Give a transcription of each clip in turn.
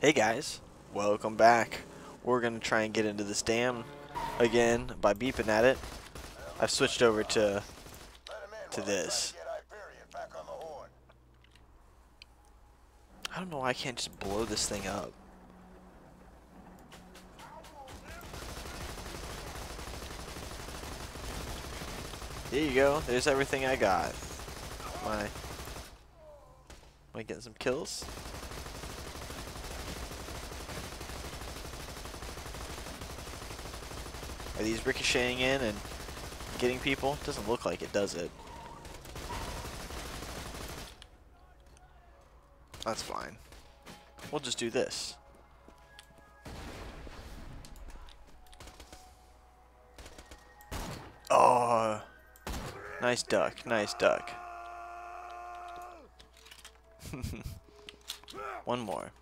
Hey guys, welcome back. We're gonna try and get into this dam again by beeping at it. I've switched over to to this. I don't know why I can't just blow this thing up. There you go. There's everything I got. My, am I getting some kills? Are these ricocheting in and getting people? Doesn't look like it, does it? That's fine. We'll just do this. Oh, nice duck, nice duck. One more.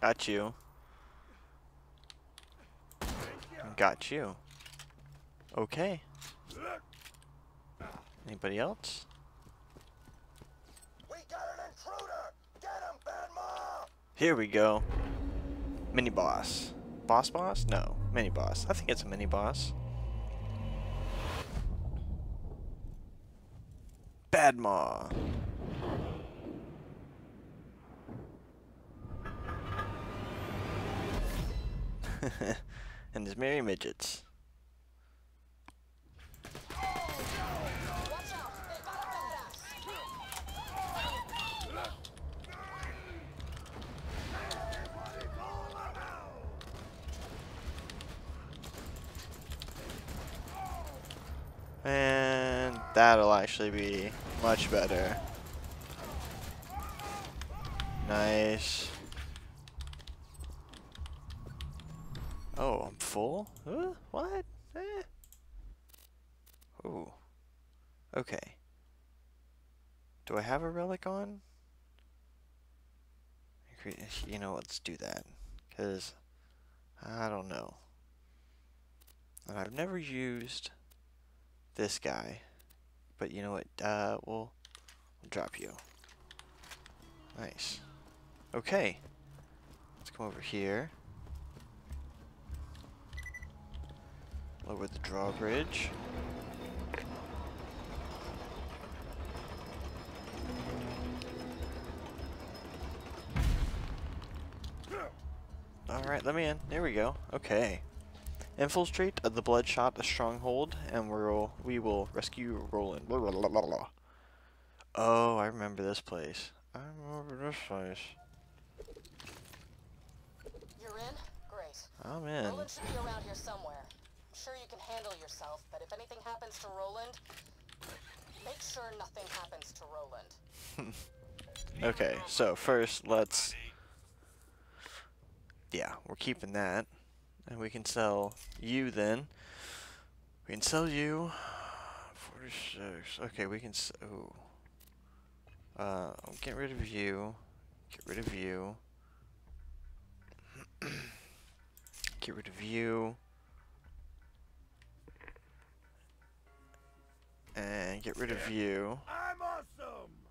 Got you. Got you. Okay. Anybody else? We got an intruder. Get him, Bad Maw! Here we go. Mini boss. Boss boss? No. Mini boss. I think it's a mini boss. Bad Maw. and his merry midgets. And that'll actually be much better. Nice. Oh, I'm full? Huh? What? Eh. Ooh. Okay. Do I have a relic on? You know, let's do that. Because, I don't know. And I've never used this guy. But you know what? Uh, we'll, drop you. Nice. Okay. Let's come over here. Lower the drawbridge. There we go. Okay. Infiltrate the Bloodshot the Stronghold, and we'll, we will rescue Roland. Blah, blah, blah, oh, I remember this place. I remember this place. You're in? Great. I'm in. Roland should be around here somewhere. I'm sure you can handle yourself, but if anything happens to Roland, make sure nothing happens to Roland. okay, so first let's... Yeah, we're keeping that. And we can sell you then. We can sell you. 46. Okay, we can... Oh. Uh, get rid of you. Get rid of you. get rid of you. And get rid of you. I'm awesome.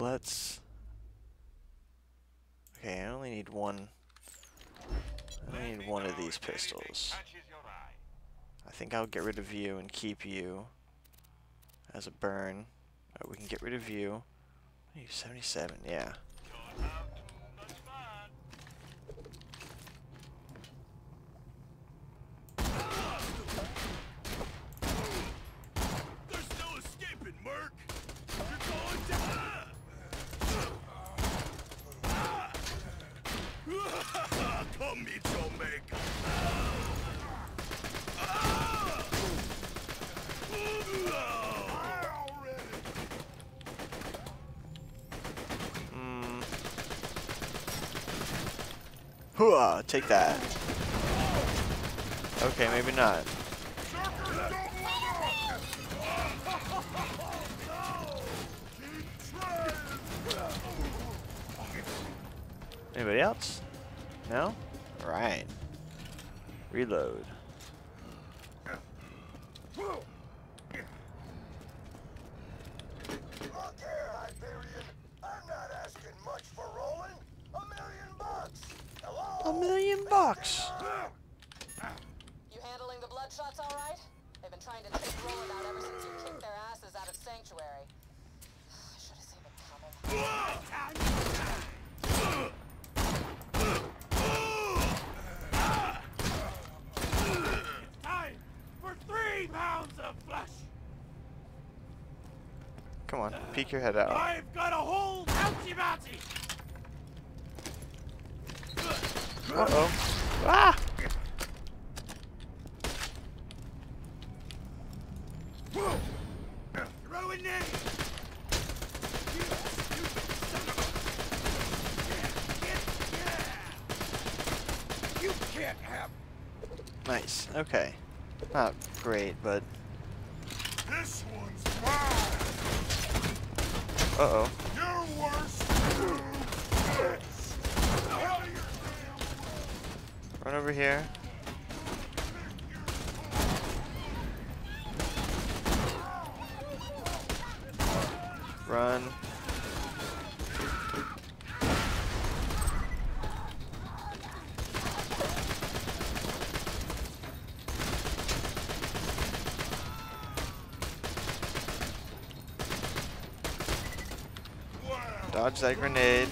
Let's... Okay, I only need one. I need one of these pistols. I think I'll get rid of you and keep you as a burn. Right, we can get rid of you. 77, yeah. Hooah! Take that. Okay, maybe not. Anybody else? No? Alright. Reload. sucks. You handling the bloodshots all right? They've been trying to take Roland out ever since you kicked their asses out of Sanctuary. I should have seen it coming. Time for three pounds of flesh. Come on, peek your head out. I've got a whole bouncy bouncy. Uh oh. Ah! Throwing name. You can't have Nice. Okay. Not great, but uh oh. Run over here. Run. Dodge that grenade.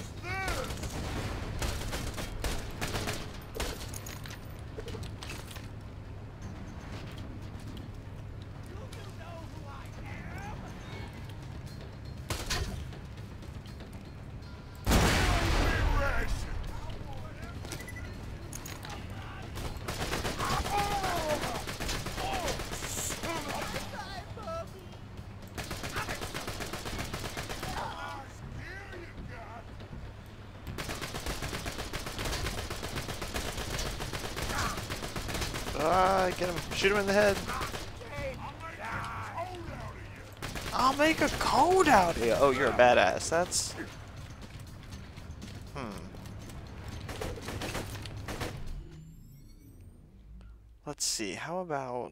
Ah, get him. Shoot him in the head. I'll make a code out of you. Oh, you're a badass. That's... Hmm. Let's see. How about...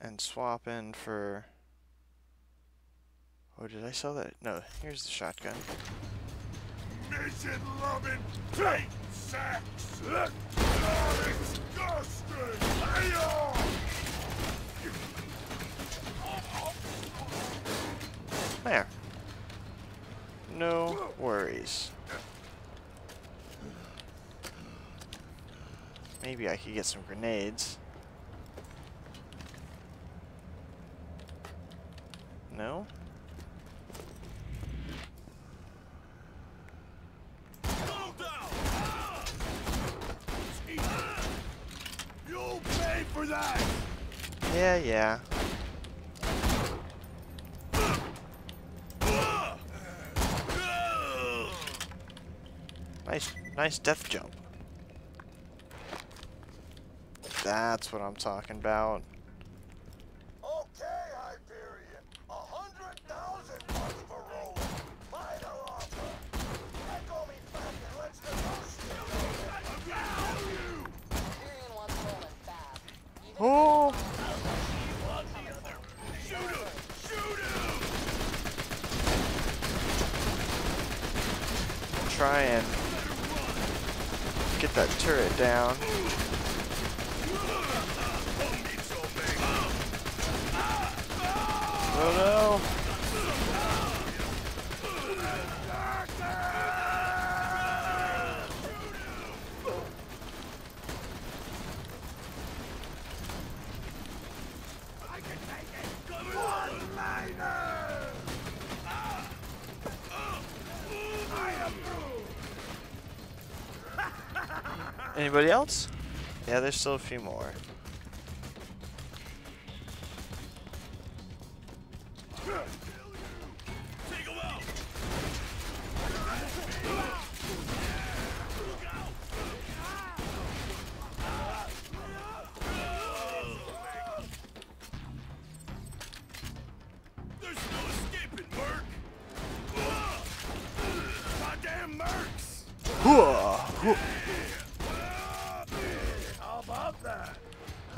And swap in for... Oh, did I sell that? No, here's the shotgun. Mission loving tight sacks. There. No worries. Maybe I could get some grenades. No? Go down. You'll pay for that. Yeah. Nice, nice death jump. That's what I'm talking about. Okay, Hyperion. A hundred thousand bucks for Roland. Final offer. Echo me back and let's negotiate. Hyperion wants Roland bad. Even if Oh! Shoot him! Shoot him! Try and get that turret down. Oh no! I can take it. One liner. I approve. Anybody else? Yeah, there's still a few more.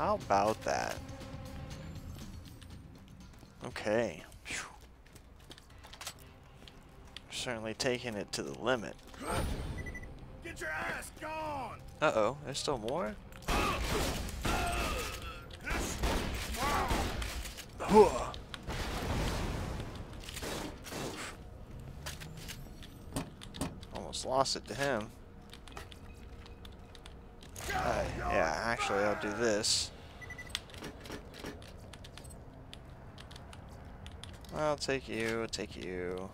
How about that? Okay. Phew. Certainly taking it to the limit. Get your ass gone! Uh-oh, there's still more? Almost lost it to him. Uh, yeah, actually, I'll do this. I'll take you, I'll take you.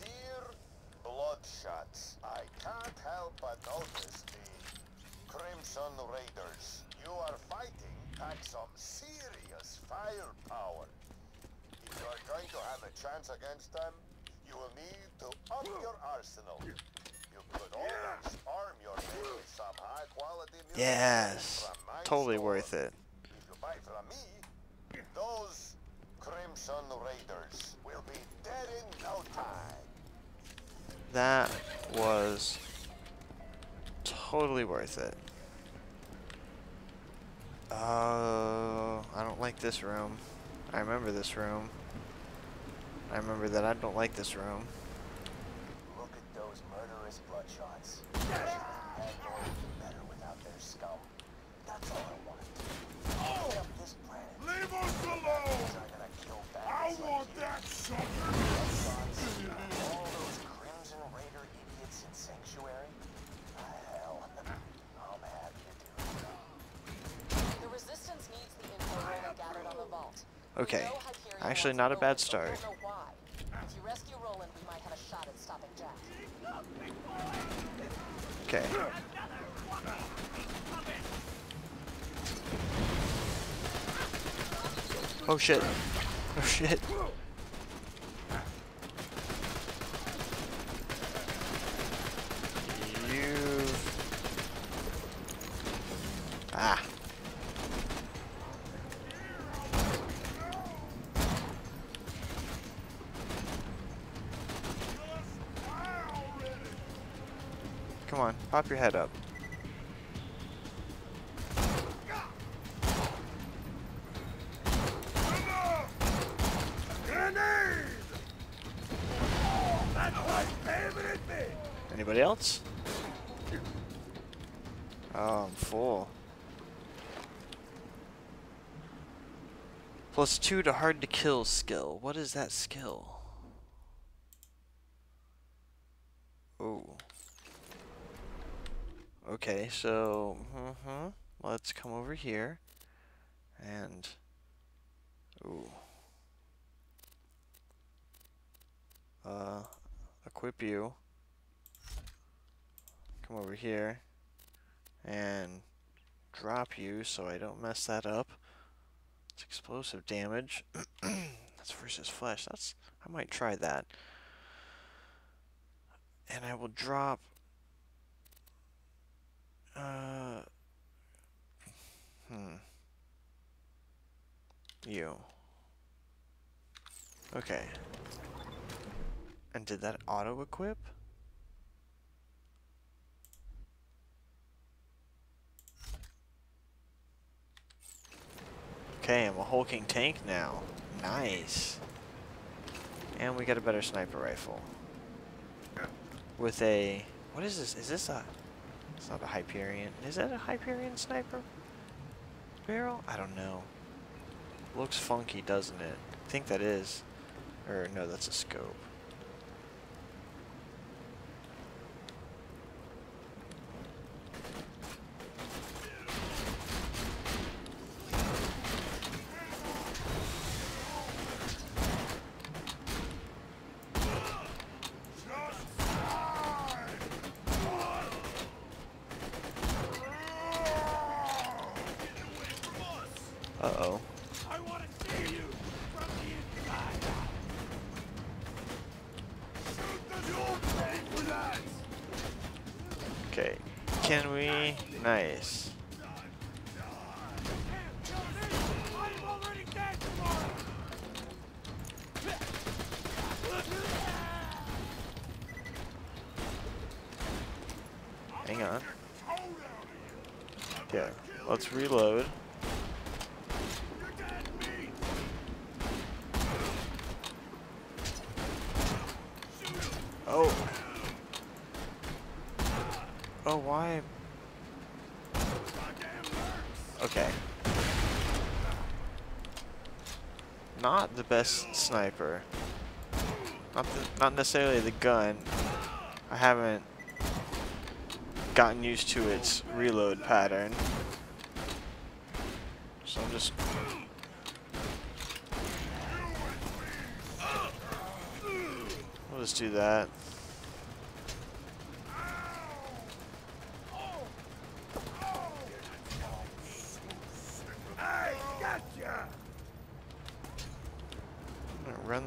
Dear Bloodshots, I can't help but notice the Crimson Raiders. You are fighting pack some serious firepower. If you are going to have a chance against them, you will need to up your arsenal. You could always arm your men with some high-quality munitions Yes, totally store. worth it. From me, those Crimson Raiders will be dead in no time. That was totally worth it. Oh, I don't like this room. I remember this room. I remember that I don't like this room. Look at those murderous bloodshots. Pandora would be better without their scum. That's all I want. Clean up this planet. Leave us alone! I'm gonna kill I bandits like want you. that sucker! Bloodshots, All those Crimson Raider idiots in Sanctuary? Ah, hell. I'm happy to do it. The Resistance needs the info Roland gathered on the vault. Okay. We know Hyperion Actually, not a bad start. don't know why. If you rescue Roland, we might have a shot at stopping Jack. Okay. Oh shit. Oh shit. You. Ah. Come on, pop your head up. Anybody else? Oh, I'm full. Plus two to hard to kill skill. What is that skill? Ooh. Okay, so mhm, let's come over here and ooh. Uh equip you. Come over here and drop you so I don't mess that up. It's explosive damage. That's versus flesh. That's I might try that. And I will drop uh hmm you. Okay. And did that auto equip? Okay, I'm a hulking tank now. Nice. And we got a better sniper rifle. With a... What is this? Is this a... It's not a Hyperion. Is that a Hyperion sniper? Barrel? I don't know. Looks funky, doesn't it? I think that is. Or, no, that's a scope. Uh-oh. I want to see you from the inside! Shoot the! Okay. Can we... Nice. I'm already dead tomorrow! Hang on. Yeah. Let's reload. Oh, why? Okay. Not the best sniper. Not the, not necessarily the gun. I haven't gotten used to its reload pattern. So I'm just We'll just do that. I gotcha! I'm gonna run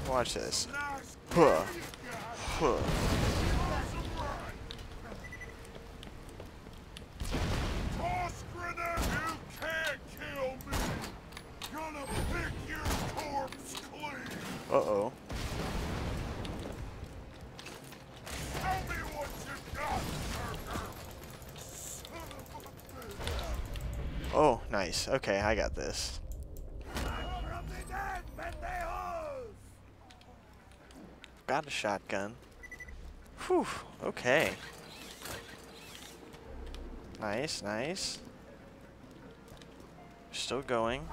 Son of a bitch! Oh, nice. Okay, I got this. From the dead, pendejos! Got a shotgun. Whew, okay. Nice, nice. Still going.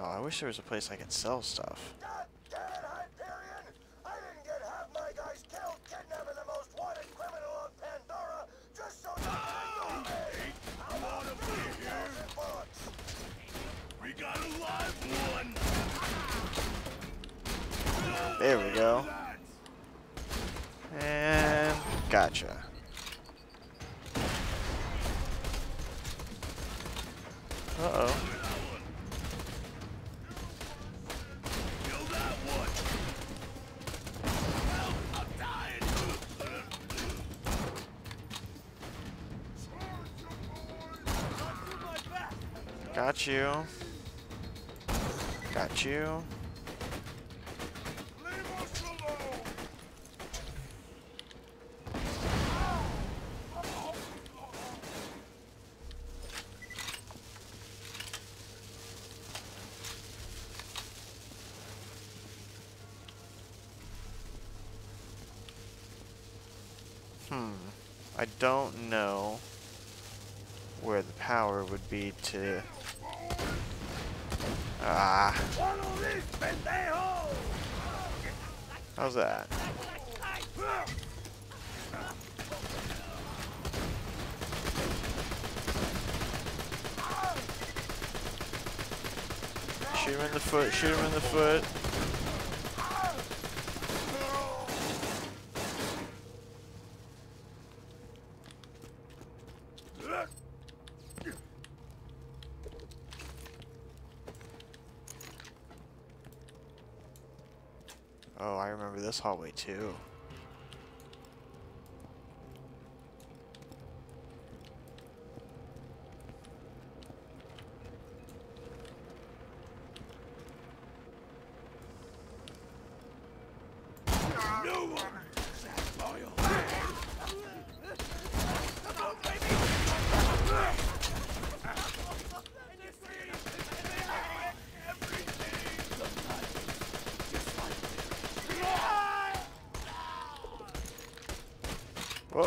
Oh, I wish there was a place I could sell stuff. God damn it, Hyperion! I didn't get half my guys killed kidnapping the most wanted criminal on Pandora just so you can know me! I'm out of here! bullets! We got a live one! There we go. And gotcha. Uh-oh. Got you. Got you. Don't know where the power would be to... Ah, how's that? Shoot him in the foot, shoot him in the foot. Oh, I remember this hallway too.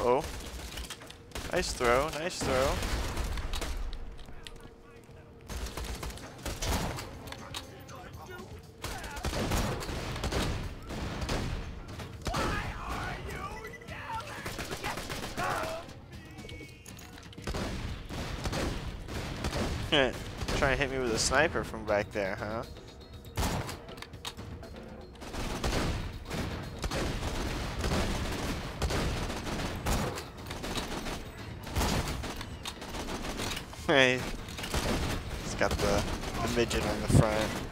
Uh-oh. Nice throw, nice throw. Trying to hit me with a sniper from back there, huh? Hey, he's got the, the midget on the front.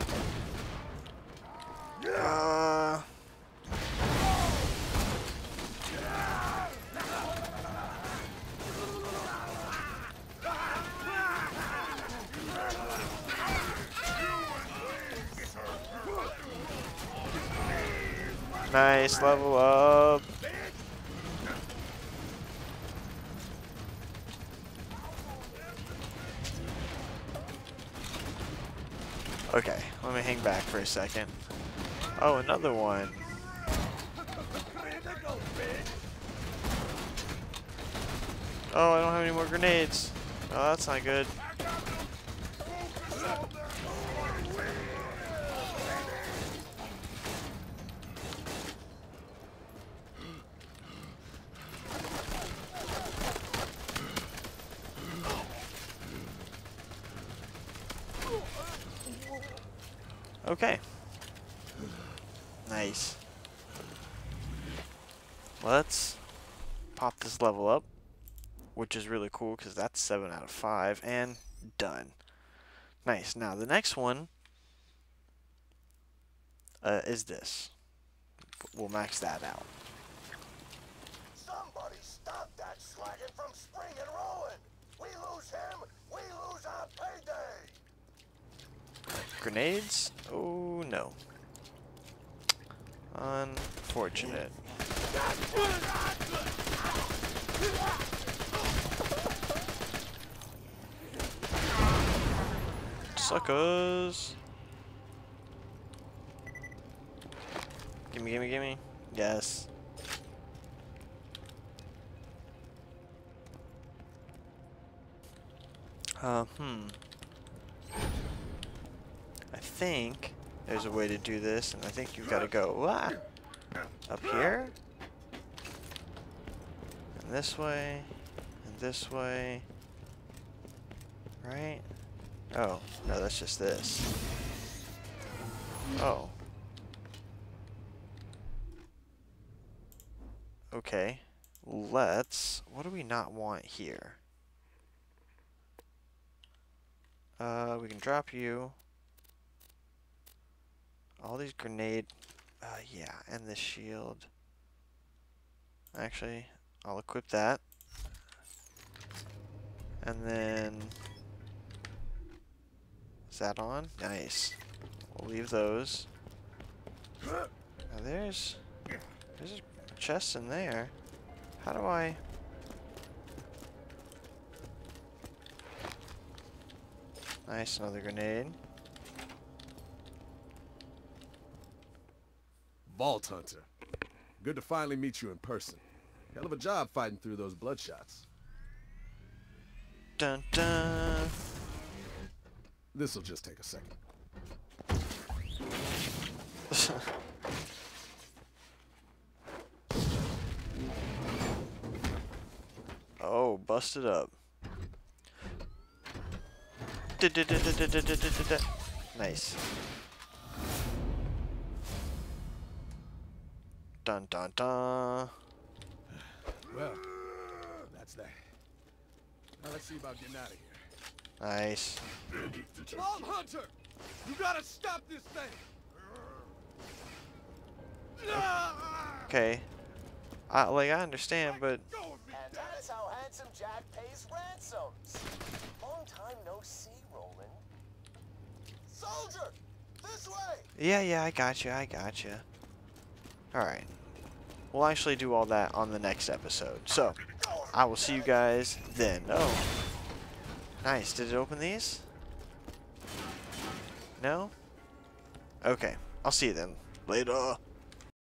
Okay, let me hang back for a second. Oh, another one. Oh, I don't have any more grenades. Oh, that's not good. Okay. Nice. Let's pop this level up, which is really cool because that's 7 out of 5, and done. Nice. Now, the next one uh, is this. We'll max that out. Somebody stop that slagging from spring and rolling! We lose him, we lose our payday! Grenades? Oh, no. Unfortunate. Suckers! Gimme, gimme, gimme. Yes. Uh, hmm. I think there's a way to do this, and I think you've got to go ah, up here, and this way, and this way, right? Oh, no, that's just this. Oh. Okay, let's, what do we not want here? Uh, we can drop you. All these grenade, uh, yeah, and the shield. Actually, I'll equip that. And then, is that on? Nice. We'll leave those. Now there's, there's a chest in there. How do I? Nice, another grenade. Vault Hunter. Good to finally meet you in person. Hell of a job fighting through those bloodshots. Dun dun. This'll just take a second. oh, busted up. Nice. Dun dun dun. Well, that's that. Now let's see about getting out of here. Nice. Vault Hunter! You gotta stop this thing! Okay. I like I understand, but Go with me, And that's how Handsome Jack pays ransoms. Long time no see, Roland. Soldier! This way! yeah, yeah, I got you. I got you. All right. We'll actually do all that on the next episode. So, I will see you guys then. Oh. Nice. Did it open these? No? Okay. I'll see you then. Later.